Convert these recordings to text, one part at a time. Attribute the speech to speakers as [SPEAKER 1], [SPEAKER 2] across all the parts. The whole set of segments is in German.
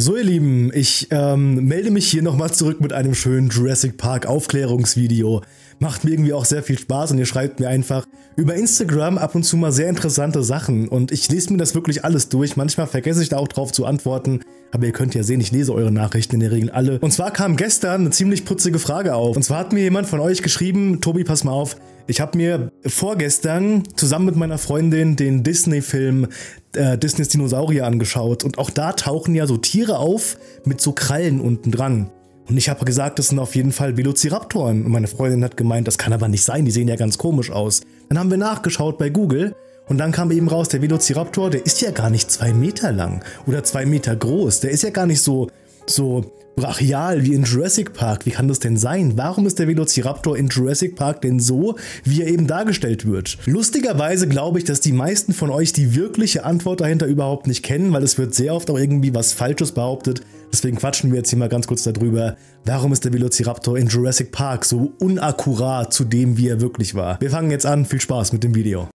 [SPEAKER 1] So ihr Lieben, ich ähm, melde mich hier nochmal zurück mit einem schönen Jurassic Park Aufklärungsvideo. Macht mir irgendwie auch sehr viel Spaß und ihr schreibt mir einfach über Instagram ab und zu mal sehr interessante Sachen und ich lese mir das wirklich alles durch. Manchmal vergesse ich da auch drauf zu antworten, aber ihr könnt ja sehen, ich lese eure Nachrichten in der Regel alle. Und zwar kam gestern eine ziemlich putzige Frage auf. Und zwar hat mir jemand von euch geschrieben, Tobi, pass mal auf, ich habe mir vorgestern zusammen mit meiner Freundin den Disney-Film äh, Disneys Dinosaurier angeschaut und auch da tauchen ja so Tiere auf mit so Krallen unten dran. Und ich habe gesagt, das sind auf jeden Fall Velociraptoren. Und meine Freundin hat gemeint, das kann aber nicht sein, die sehen ja ganz komisch aus. Dann haben wir nachgeschaut bei Google und dann kam eben raus, der Velociraptor, der ist ja gar nicht zwei Meter lang oder zwei Meter groß. Der ist ja gar nicht so, so brachial wie in Jurassic Park. Wie kann das denn sein? Warum ist der Velociraptor in Jurassic Park denn so, wie er eben dargestellt wird? Lustigerweise glaube ich, dass die meisten von euch die wirkliche Antwort dahinter überhaupt nicht kennen, weil es wird sehr oft auch irgendwie was Falsches behauptet. Deswegen quatschen wir jetzt hier mal ganz kurz darüber, warum ist der Velociraptor in Jurassic Park so unakkurat zu dem, wie er wirklich war. Wir fangen jetzt an. Viel Spaß mit dem Video.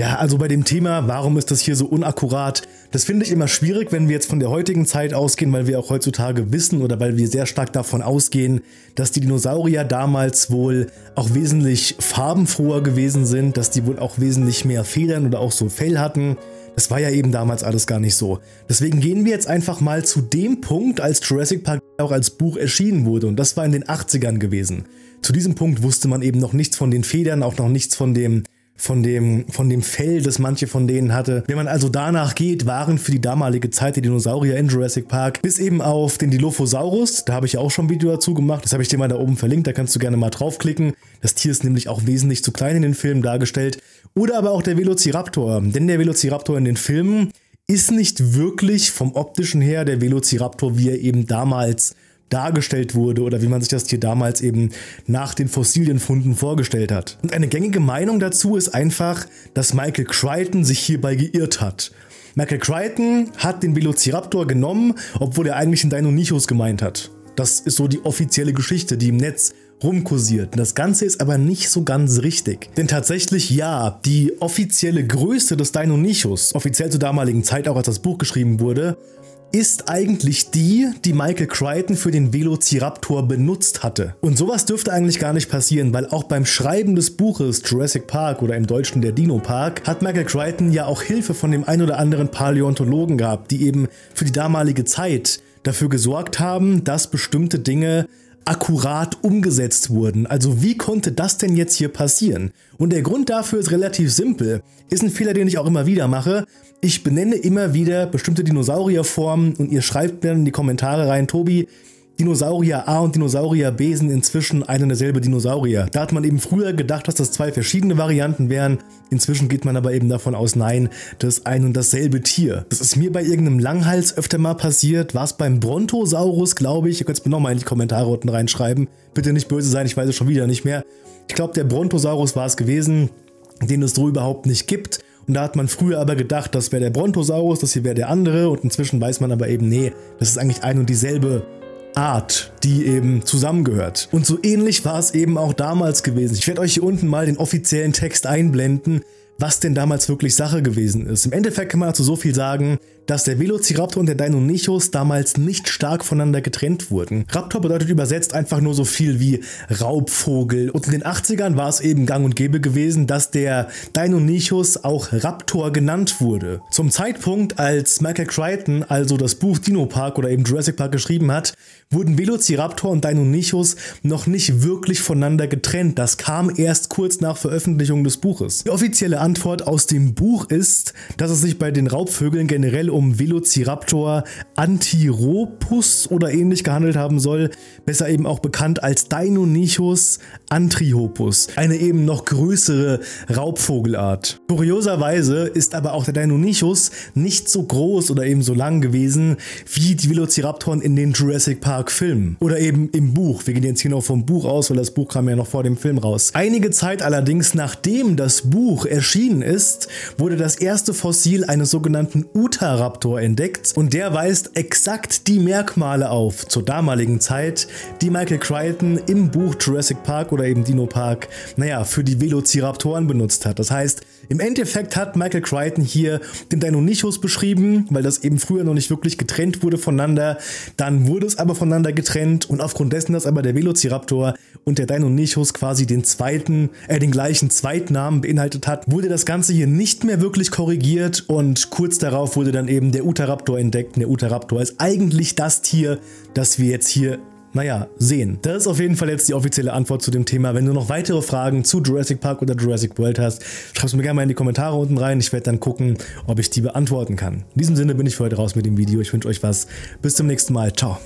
[SPEAKER 1] Ja, also bei dem Thema, warum ist das hier so unakkurat, das finde ich immer schwierig, wenn wir jetzt von der heutigen Zeit ausgehen, weil wir auch heutzutage wissen oder weil wir sehr stark davon ausgehen, dass die Dinosaurier damals wohl auch wesentlich farbenfroher gewesen sind, dass die wohl auch wesentlich mehr Federn oder auch so Fell hatten. Das war ja eben damals alles gar nicht so. Deswegen gehen wir jetzt einfach mal zu dem Punkt, als Jurassic Park auch als Buch erschienen wurde und das war in den 80ern gewesen. Zu diesem Punkt wusste man eben noch nichts von den Federn, auch noch nichts von dem von dem, von dem Fell, das manche von denen hatte. Wenn man also danach geht, waren für die damalige Zeit die Dinosaurier in Jurassic Park bis eben auf den Dilophosaurus, da habe ich ja auch schon ein Video dazu gemacht, das habe ich dir mal da oben verlinkt, da kannst du gerne mal draufklicken. Das Tier ist nämlich auch wesentlich zu klein in den Filmen dargestellt. Oder aber auch der Velociraptor, denn der Velociraptor in den Filmen ist nicht wirklich vom optischen her der Velociraptor, wie er eben damals dargestellt wurde oder wie man sich das Tier damals eben nach den Fossilienfunden vorgestellt hat. Und eine gängige Meinung dazu ist einfach, dass Michael Crichton sich hierbei geirrt hat. Michael Crichton hat den Velociraptor genommen, obwohl er eigentlich den Deinonychus gemeint hat. Das ist so die offizielle Geschichte, die im Netz rumkursiert. Das Ganze ist aber nicht so ganz richtig. Denn tatsächlich ja, die offizielle Größe des Deinonychus, offiziell zur damaligen Zeit auch als das Buch geschrieben wurde, ist eigentlich die, die Michael Crichton für den Velociraptor benutzt hatte. Und sowas dürfte eigentlich gar nicht passieren, weil auch beim Schreiben des Buches Jurassic Park oder im Deutschen der Dino Park hat Michael Crichton ja auch Hilfe von dem ein oder anderen Paläontologen gehabt, die eben für die damalige Zeit dafür gesorgt haben, dass bestimmte Dinge akkurat umgesetzt wurden. Also wie konnte das denn jetzt hier passieren? Und der Grund dafür ist relativ simpel. Ist ein Fehler, den ich auch immer wieder mache. Ich benenne immer wieder bestimmte Dinosaurierformen und ihr schreibt mir in die Kommentare rein, Tobi, Dinosaurier A und Dinosaurier B sind inzwischen ein und derselbe Dinosaurier. Da hat man eben früher gedacht, dass das zwei verschiedene Varianten wären. Inzwischen geht man aber eben davon aus, nein, das ist ein und dasselbe Tier. Das ist mir bei irgendeinem Langhals öfter mal passiert. War es beim Brontosaurus, glaube ich. Ihr könnt es mir nochmal in die Kommentare unten reinschreiben. Bitte nicht böse sein, ich weiß es schon wieder nicht mehr. Ich glaube, der Brontosaurus war es gewesen, den es so überhaupt nicht gibt. Und da hat man früher aber gedacht, das wäre der Brontosaurus, das hier wäre der andere. Und inzwischen weiß man aber eben, nee, das ist eigentlich ein und dieselbe Art, die eben zusammengehört. Und so ähnlich war es eben auch damals gewesen. Ich werde euch hier unten mal den offiziellen Text einblenden, was denn damals wirklich Sache gewesen ist. Im Endeffekt kann man dazu so viel sagen, dass der Velociraptor und der Deinonychus damals nicht stark voneinander getrennt wurden. Raptor bedeutet übersetzt einfach nur so viel wie Raubvogel. Und in den 80ern war es eben gang und gäbe gewesen, dass der Deinonychus auch Raptor genannt wurde. Zum Zeitpunkt, als Michael Crichton also das Buch Dino Park oder eben Jurassic Park geschrieben hat, wurden Velociraptor und Deinonychus noch nicht wirklich voneinander getrennt. Das kam erst kurz nach Veröffentlichung des Buches. Die offizielle Antwort aus dem Buch ist, dass es sich bei den Raubvögeln generell um Velociraptor antiropus oder ähnlich gehandelt haben soll, besser eben auch bekannt als Deinonychus antriopus, eine eben noch größere Raubvogelart. Kurioserweise ist aber auch der Deinonychus nicht so groß oder eben so lang gewesen wie die Velociraptoren in den Jurassic Park Filmen oder eben im Buch. Wir gehen jetzt hier noch vom Buch aus, weil das Buch kam ja noch vor dem Film raus. Einige Zeit allerdings nachdem das Buch erschienen ist, wurde das erste Fossil eines sogenannten Utara Utahraptor entdeckt und der weist exakt die Merkmale auf zur damaligen Zeit, die Michael Crichton im Buch Jurassic Park oder eben Dino Park, naja, für die Velociraptoren benutzt hat. Das heißt, im Endeffekt hat Michael Crichton hier den Deinonychus beschrieben, weil das eben früher noch nicht wirklich getrennt wurde voneinander. Dann wurde es aber voneinander getrennt und aufgrund dessen, dass aber der Velociraptor und der Deinonychus quasi den zweiten, äh, den gleichen Zweitnamen beinhaltet hat, wurde das Ganze hier nicht mehr wirklich korrigiert und kurz darauf wurde dann eben der Utahraptor entdeckt. Und der Utahraptor ist eigentlich das Tier, das wir jetzt hier naja, sehen. Das ist auf jeden Fall jetzt die offizielle Antwort zu dem Thema. Wenn du noch weitere Fragen zu Jurassic Park oder Jurassic World hast, schreib es mir gerne mal in die Kommentare unten rein. Ich werde dann gucken, ob ich die beantworten kann. In diesem Sinne bin ich für heute raus mit dem Video. Ich wünsche euch was. Bis zum nächsten Mal. Ciao.